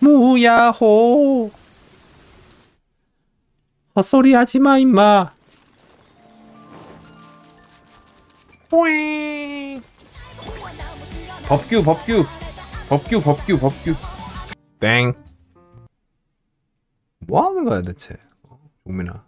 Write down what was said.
무야호. 헛소리 하지마 임마. 뿌잉. 법규 법규. 법규 법규 법규. 땡. 뭐하는 거야 대체? 어, 용민아.